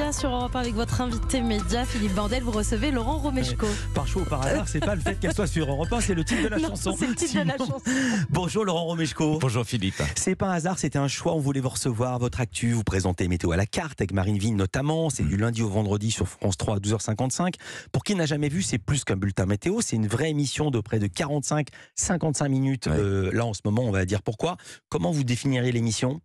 média sur Europe 1 avec votre invité média Philippe Bandel. Vous recevez Laurent Romeshko. Par choix ou par hasard, c'est pas le fait qu'elle soit sur Europe 1, c'est le titre de la Non, chanson. c'est le titre de la chanson. Bonjour Laurent Romeshko. Bonjour Philippe. C'est pas un hasard, c'était un choix. On voulait vous recevoir votre actu, vous présenter météo à la carte avec Marine Vigne notamment. C'est du lundi au vendredi sur France 3 à 12h55. Pour qui n'a jamais vu, c'est plus qu'un bulletin météo. C'est une vraie émission de près de 45-55 minutes. Ouais. Euh, là en ce moment, on va dire pourquoi. Comment vous définiriez l'émission?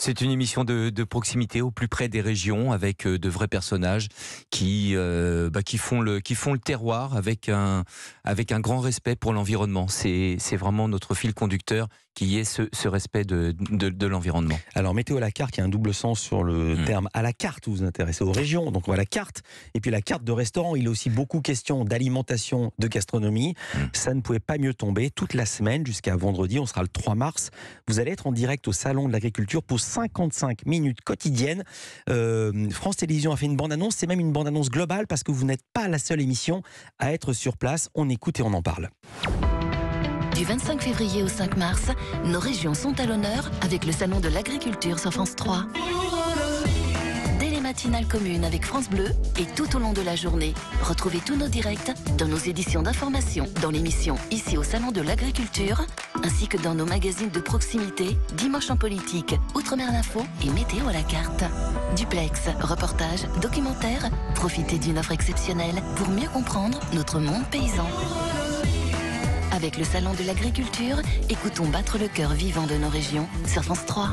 C'est une émission de, de proximité au plus près des régions avec euh, de vrais personnages qui, euh, bah, qui, font, le, qui font le terroir avec un, avec un grand respect pour l'environnement. C'est c'est vraiment notre fil conducteur qui est ce, ce respect de, de, de l'environnement. Alors, météo à la carte, il y a un double sens sur le Mm. terme à la carte. Vous vous intéressez aux régions, donc on va à la carte. Et puis la carte de restaurant, il est aussi beaucoup question d'alimentation, de gastronomie. Mm. Ça ne pouvait pas mieux tomber. Toute la semaine jusqu'à vendredi, on sera le 3 mars. Vous allez être en direct au Salon de l'Agriculture pour 55 minutes quotidiennes. Euh, France Télévisions a fait une bande-annonce. C'est même une bande-annonce globale parce que vous n'êtes pas la seule émission à être sur place. On écoute et on en parle. Du 25 février au 5 mars, nos régions sont à l'honneur avec le Salon de l'agriculture sur France 3. Communes avec France Bleu et tout au long de la journée, retrouvez tous nos directs dans nos éditions d'information, dans l'émission Ici au Salon de l'agriculture, ainsi que dans nos magazines de proximité, Dimanche en politique, Outre-mer l'info et Météo à la carte. Duplex, reportage, documentaire, profitez d'une offre exceptionnelle pour mieux comprendre notre monde paysan. Avec le Salon de l'Agriculture, écoutons battre le cœur vivant de nos régions sur France 3.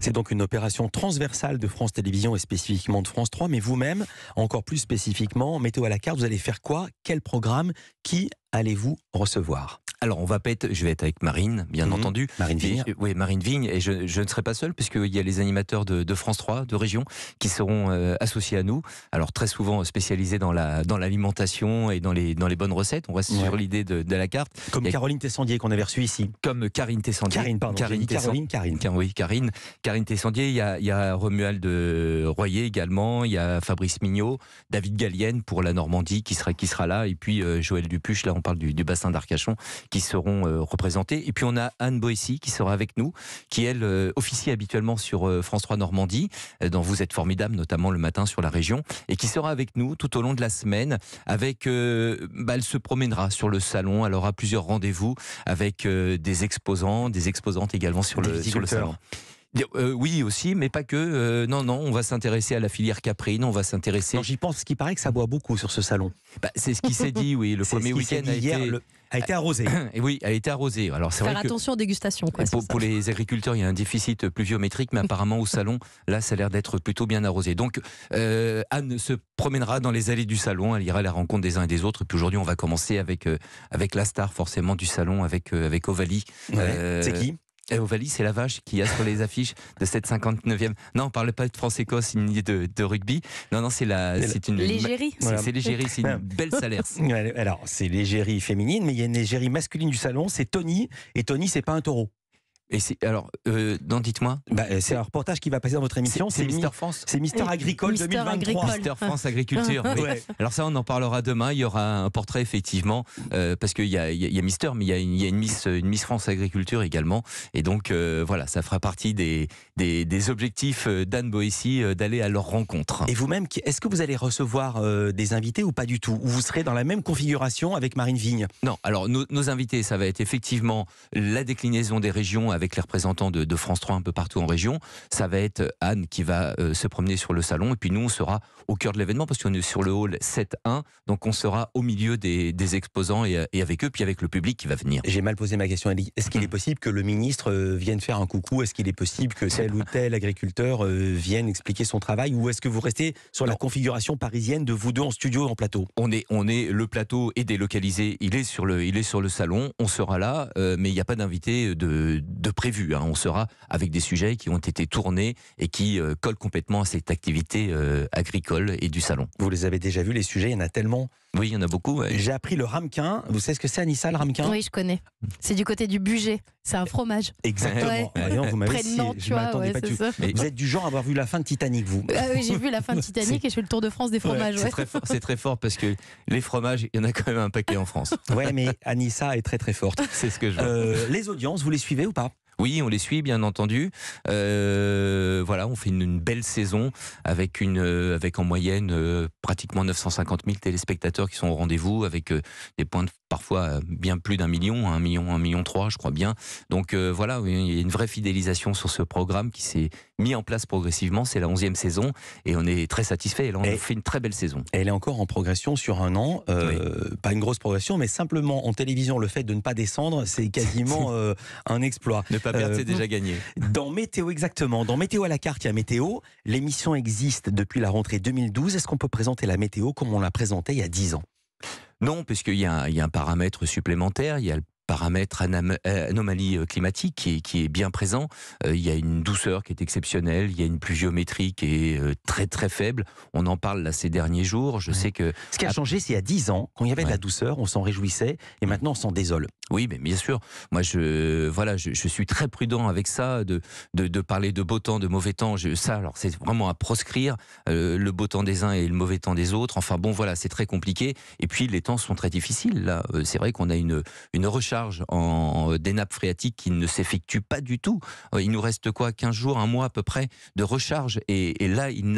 C'est donc une opération transversale de France Télévisions et spécifiquement de France 3, mais vous-même, encore plus spécifiquement, météo à la carte, vous allez faire quoi? Quel programme? Qui allez-vous recevoir? Alors, on va pas être, je vais être avec Marine, bien Mhm. entendu. Marine Vigne. Et- Oui, Marine Vigne. Et je, je ne serai pas seul, puisqu'il y a les animateurs de, de France 3, de région, qui seront euh, associés à nous. Alors, très souvent spécialisés dans la dans l'alimentation et dans les, dans les bonnes recettes. On reste Ouais. sur l'idée de, de la carte. Comme Caroline Tessandier qu'on avait reçue ici. Comme Karine Tessandier. Karine, pardon. Caroline, Karine. Car- Oui, Karine. Karine Tessandier, il y a, il y a Romuald de Royer également, il y a Fabrice Mignot, David Gallienne pour la Normandie qui sera, qui sera là, et puis euh, Joël Dupuche, là on parle du, du bassin d'Arcachon, qui seront euh, représentés. Et puis on a Anne Boissy qui sera avec nous, qui elle euh, officie habituellement sur euh, France 3 Normandie, dont vous êtes formidable, notamment le matin sur la région, et qui sera avec nous tout au long de la semaine. Avec, euh, bah, elle se promènera sur le salon, elle aura plusieurs rendez-vous avec euh, des exposants, des exposantes également sur Des le, sur le viticulteurs. salon. Euh, oui aussi, mais pas que. Euh, non, non, on va s'intéresser à la filière caprine, on va s'intéresser. J'y pense, parce qu'il paraît que ça boit beaucoup sur ce salon. Bah, c'est ce qui s'est dit, oui. Le premier week-end a hier, été, le- a été arrosé. et oui, a été arrosé. Alors c'est Faire vrai que attention aux dégustations. Quoi, pour, les agriculteurs, il y a un déficit pluviométrique, mais apparemment au salon, là, ça a l'air d'être plutôt bien arrosé. Donc, euh, Anne se promènera dans les allées du salon, elle ira à la rencontre des uns et des autres. Et puis aujourd'hui, on va commencer avec euh, avec la star forcément du salon, avec euh, avec Ovalie. Ouais. Euh, C'est qui? Et Ovalie, c'est la vache qui a sur les affiches de cette 59e. Non, on parlait pas de France-Écosse ni de, de rugby. Non, non, c'est la, C'est une. L'égérie. C'est Voilà. c'est l'égérie, une belle salaire. Alors, c'est l'égérie féminine, mais il y a une égérie masculine du salon, c'est Tony. Et Tony, c'est pas un taureau. Et c'est alors, euh, non, dites-moi. Bah, euh, c'est un reportage qui va passer dans votre émission. C'est Mi- Mister France. C'est Mister Agricole Mister 2023. Agricole. Mister France Agriculture. oui. Ouais. Alors ça, on en parlera demain. Il y aura un portrait effectivement, euh, parce qu'il y a, il y a- il y a Mister, mais il y a, une, il y a une Miss, une Miss France Agriculture également. Et donc euh, voilà, ça fera partie des, des, des objectifs d'Anne Boissy euh, d'aller à leur rencontre. Et vous-même, est-ce que vous allez recevoir euh, des invités ou pas du tout? Ou vous serez dans la même configuration avec Marine Vigne? Non, alors nos, nos invités, ça va être effectivement la déclinaison des régions avec les représentants de, de France 3 un peu partout en région. Ça va être Anne qui va euh, se promener sur le salon et puis nous, on sera au cœur de l'événement parce qu'on est sur le hall 7-1, donc on sera au milieu des, des exposants et, et avec eux, puis avec le public qui va venir. J'ai mal posé ma question. Est-ce qu'il est possible que le ministre euh, vienne faire un coucou? Est-ce qu'il est possible que tel ou tel agriculteur euh, vienne expliquer son travail? Ou est-ce que vous restez sur la configuration parisienne de vous deux en studio, en plateau? On est, on est, le plateau est délocalisé, il est sur le, il est sur le salon, on sera là, euh, mais il n'y a pas d'invité de, de prévu. hein. On sera avec des sujets qui ont été tournés et qui euh, collent complètement à cette activité euh, agricole et du salon. Vous les avez déjà vus, les sujets, il y en a tellement. Oui, il y en a beaucoup. ouais. J'ai appris le ramequin. Vous savez ce que c'est, Anissa, le ramequin? Oui, je connais. C'est du côté du budget. C'est un fromage. Exactement. Ouais. Voyons, vous m'avez si- tu vois. ouais, pas. Mais Vous êtes du genre à avoir vu la fin de Titanic, vous Ah oui, j'ai vu la fin de Titanic et je fais le tour de France des fromages. c'est ouais. très, fort- c'est très fort parce que les fromages, il y en a quand même un paquet en France. Ouais, mais Anissa est très très forte. C'est ce que je vois. Euh, les audiences, vous les suivez ou pas? Oui, on les suit, bien entendu. Euh, voilà, on fait une, belle saison avec, une, euh, en moyenne euh, pratiquement 950 000 téléspectateurs qui sont au rendez-vous, avec des points de, parfois euh, bien plus d'un million, un million, un million trois, je crois bien. Donc euh, voilà, il y a une vraie fidélisation sur ce programme qui s'est mis en place progressivement. C'est la 11e saison et on est très satisfait. Et là, on fait une très belle saison. Elle est encore en progression sur un an. euh, Pas une grosse progression, mais simplement en télévision, le fait de ne pas descendre, c'est quasiment euh, un exploit. Ne pas perdre, c'est déjà gagné. Dans Météo, exactement. Dans Météo à la carte, il y a Météo. L'émission existe depuis la rentrée 2012. Est-ce qu'on peut présenter la météo comme on l'a présentée il y a 10 ans? Non, puisqu'il y, a un- il y a un paramètre supplémentaire, il y a le paramètre anam- euh, anomalie euh, climatique qui est, qui est bien présent. Euh, il y a une douceur qui est exceptionnelle, il y a une pluviométrie qui est euh, très très faible. On en parle là ces derniers jours. Je Ouais. sais que Ce qui a changé, c'est il y a 10 ans, quand il y avait de la douceur, on s'en réjouissait, et maintenant on s'en désole. Oui, mais bien sûr. Moi, je voilà, je, je suis très prudent avec ça de, de, de parler de beau temps, de mauvais temps. Je, ça, alors, c'est vraiment à proscrire euh, le beau temps des uns et le mauvais temps des autres. Enfin bon, voilà, c'est très compliqué. Et puis les temps sont très difficiles. Là, c'est vrai qu'on a une une recharge en, en- des nappes phréatiques qui ne s'effectue pas du tout. Euh, Il nous reste quoi, 15 jours, un mois à peu près de recharge. Et, et là, il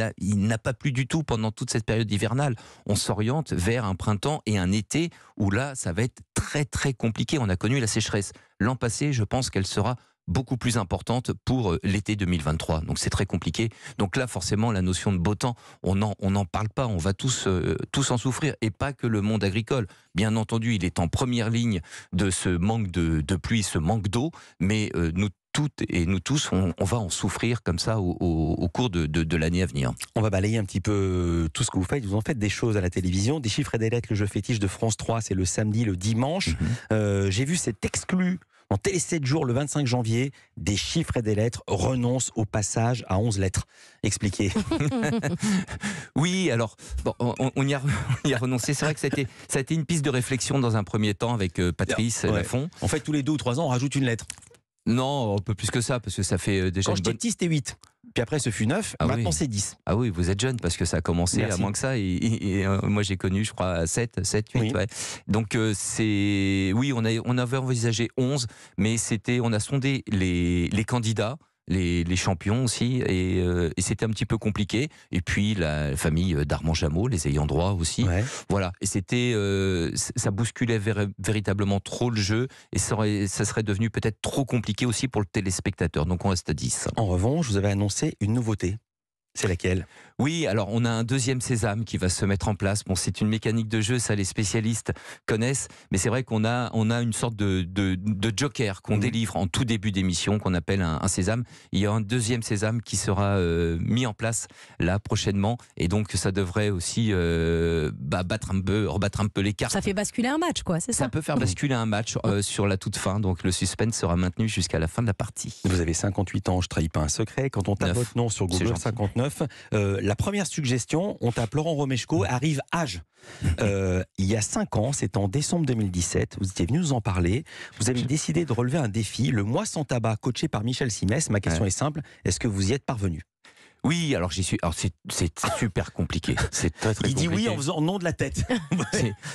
n'a pas plu du tout pendant toute cette période hivernale. On s'oriente vers un printemps et un été où là, ça va être très très compliqué. On a connu la sécheresse l'an passé. Je pense qu'elle sera beaucoup plus importante pour euh, l'été 2023. Donc c'est très compliqué. Donc là, forcément, la notion de beau temps, on n'en on n'en parle pas. On va tous, euh, tous en souffrir. Et pas que le monde agricole. Bien entendu, il est en première ligne de ce manque de, de pluie, ce manque d'eau. Mais euh, nous toutes et nous tous, on, on va en souffrir comme ça au, au- au cours de, de- de l'année à venir. On va balayer un petit peu tout ce que vous faites. Vous en faites des choses à la télévision, des chiffres et des lettres, le jeu fétiche de France 3, c'est le samedi, le dimanche. Mhm. Euh, J'ai vu cet exclu en Télé 7 jours le 25 janvier, des chiffres et des lettres renoncent au passage à 11 lettres. Expliquez. Oui, alors bon, on, on y a, on y a renoncé. C'est vrai que ça a, été, ça a été une piste de réflexion dans un premier temps avec euh, Patrice Ouais. Lafont. En fait, tous les deux ou trois ans, on rajoute une lettre. Non, un peu plus que ça, parce que ça fait euh, déjà Quand j'étais bonne... petit, c'était 8. Puis après, ce fut 9. Ah Maintenant, oui. c'est 10. Ah oui, vous êtes jeune, parce que ça a commencé Merci. à moins que ça. Et, et- et, euh, moi, j'ai connu, je crois, à 7, 7 8. Oui. ouais. Donc, euh, c'est... Oui, on, a, on avait envisagé 11, mais c'était... On a sondé les, les candidats. Les, les champions aussi, et, euh, et c'était un petit peu compliqué. Et puis la famille d'Armand Jameau, les ayants droit aussi. Ouais. Voilà, et c'était, euh, ça bousculait vér- véritablement trop le jeu, et ça, aurait- ça serait devenu peut-être trop compliqué aussi pour le téléspectateur. Donc on reste à 10. En revanche, vous avez annoncé une nouveauté. C'est laquelle? Oui, alors on a un deuxième sésame qui va se mettre en place. Bon, c'est une mécanique de jeu, ça les spécialistes connaissent, mais c'est vrai qu'on a, on a une sorte de, de, de joker qu'on mhm. délivre en tout début d'émission, qu'on appelle un, sésame. Il y a un deuxième sésame qui sera euh, mis en place là prochainement, et donc ça devrait aussi euh, bah, battre un peu, rebattre un peu les cartes. Ça fait basculer un match, quoi, c'est ça Ça? peut faire basculer un match euh, sur la toute fin, donc le suspense sera maintenu jusqu'à la fin de la partie. Vous avez 58 ans, je trahis pas un secret. Quand on tape votre nom sur Google, 59 euh, la première suggestion, on tape Laurent Romeshko, arrive âge. Euh, il y a 5 ans, c'est en décembre 2017, vous étiez venu nous en parler, vous avez décidé de relever un défi, le mois sans tabac coaché par Michel Simès. Ma question est simple, est-ce que vous y êtes parvenu? Oui, alors j'y suis. Alors c'est super compliqué. C'est très très Il dit oui en faisant non de la tête.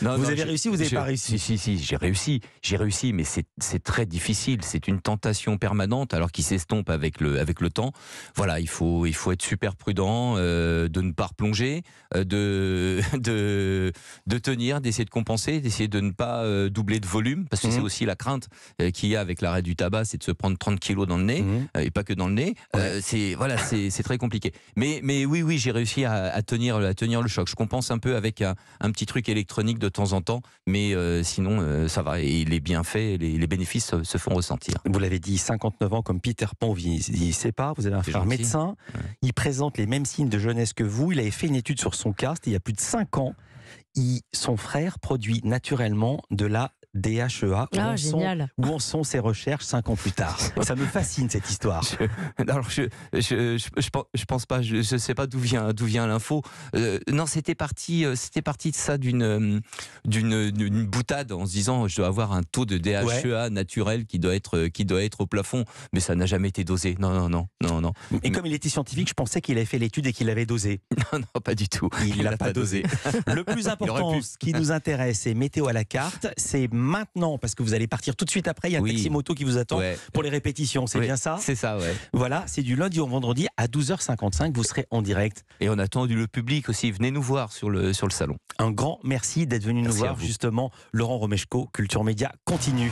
Non, Vous non, avez réussi, vous n'avez pas réussi Si, si, si, j'ai réussi. J'ai réussi, mais c'est très difficile. C'est une tentation permanente, alors qui s'estompe avec le, avec le temps. Voilà, il faut, il faut être super prudent, euh, de ne pas replonger, euh, de, de, de tenir, d'essayer de compenser, d'essayer de ne pas euh, doubler de volume, parce que Mhm. c'est aussi la crainte qu'il y a avec l'arrêt du tabac, c'est de se prendre 30 kilos dans le nez Mhm. et pas que dans le nez. C'est voilà, c'est très compliqué. Mais mais oui oui, j'ai réussi à, à tenir à tenir le choc. Je compense un peu avec un, un petit truc électronique de temps en temps, mais euh, sinon euh, ça va. Et les bienfaits, les, les bénéfices se, se font ressentir. Vous l'avez dit, 59 ans comme Peter Pan, vous vieillissez pas, vous avez un frère médecin, il présente les mêmes signes de jeunesse que vous, il avait fait une étude sur son cas, c'était il y a plus de 5 ans, Il- son frère produit naturellement de la DHEA. Où, Ah, en sont, génial. où en sont ses recherches 5 ans plus tard Ça me fascine cette histoire. Alors je je, je, je pense- je pense pas, je, je sais pas d'où vient d'où vient l'info. Euh, non, c'était parti euh, c'était parti de ça d'une euh, d'une d'une boutade en se disant je dois avoir un taux de DHEA naturel qui doit être qui doit être au plafond, mais ça n'a jamais été dosé. Non non non non non Et comme il était scientifique, je pensais qu'il avait fait l'étude et qu'il avait dosé. non, non, pas du tout. Il l'a pas dosé. Le plus important, ce qui nous intéresse, c'est météo à la carte. C'est maintenant parce que vous allez partir tout de suite après. Il y a un Oui. taxi moto qui vous attend Ouais. pour les répétitions. C'est bien ça C'est ça, ouais. Voilà, c'est du lundi au vendredi à 12h55. Vous serez en direct. Et on attend du le public aussi. Venez nous voir sur le, sur le salon. Un grand merci d'être venu nous Merci voir. Justement, Laurent Romeshko, Culture Média continue.